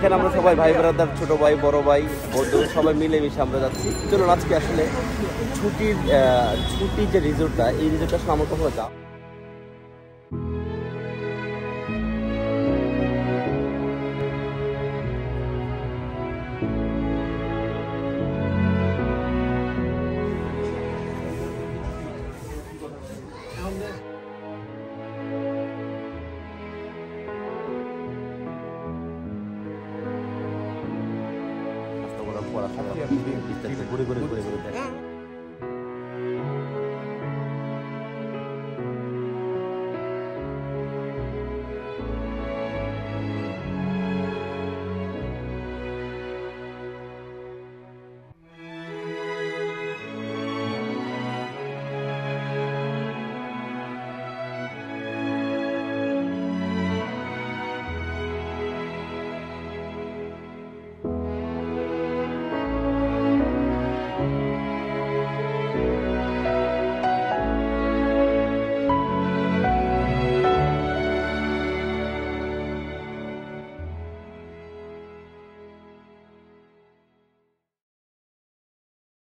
এখানে আমরা সবাই ভাই ব্রাদার, ছোট ভাই, বড় ভাই, বন্ধু, সবাই মিলেমিশে আমরা যাচ্ছি। চলুন, আজকে আসলে ছুটির ছুটির যে রিজোর্টটা এই রিজোর্টটা আসলে আমার যাওয়া ほら、さっきやってるぐれぐれぐれぐ。